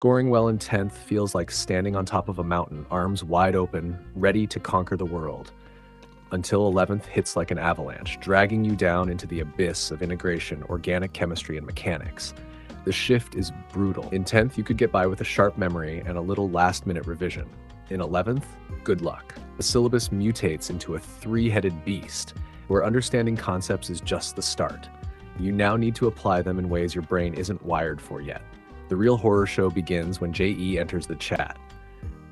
Scoring well in 10th feels like standing on top of a mountain, arms wide open, ready to conquer the world. Until 11th hits like an avalanche, dragging you down into the abyss of integration, organic chemistry, and mechanics. The shift is brutal. In 10th, you could get by with a sharp memory and a little last minute revision. In 11th, good luck. The syllabus mutates into a three headed beast, where understanding concepts is just the start. You now need to apply them in ways your brain isn't wired for yet. The real horror show begins when JEE enters the chat.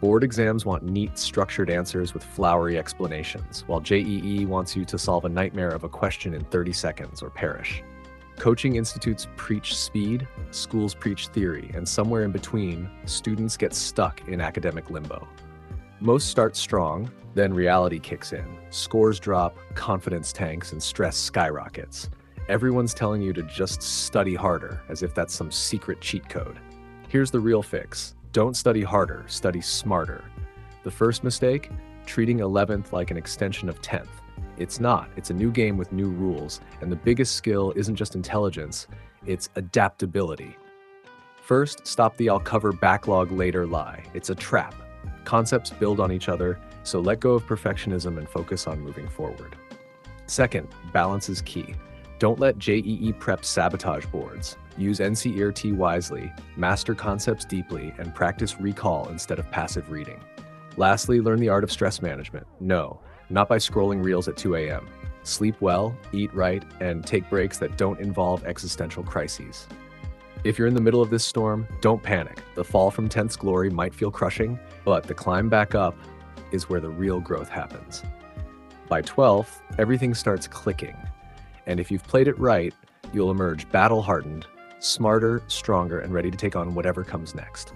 Board exams want neat, structured answers with flowery explanations, while JEE wants you to solve a nightmare of a question in 30 seconds or perish. Coaching institutes preach speed, schools preach theory, and somewhere in between, students get stuck in academic limbo. Most start strong, then reality kicks in. Scores drop, confidence tanks, and stress skyrockets. Everyone's telling you to just study harder, as if that's some secret cheat code. Here's the real fix don't study harder, study smarter. The first mistake treating 11th like an extension of 10th. It's not, it's a new game with new rules, and the biggest skill isn't just intelligence, it's adaptability. First, stop the I'll cover backlog later lie. It's a trap. Concepts build on each other, so let go of perfectionism and focus on moving forward. Second, balance is key. Don't let JEE prep sabotage boards. Use NCERT wisely, master concepts deeply, and practice recall instead of passive reading. Lastly, learn the art of stress management. No, not by scrolling reels at 2 a.m. Sleep well, eat right, and take breaks that don't involve existential crises. If you're in the middle of this storm, don't panic. The fall from 10th's glory might feel crushing, but the climb back up is where the real growth happens. By 12th, everything starts clicking and if you've played it right, you'll emerge battle hardened, smarter, stronger, and ready to take on whatever comes next.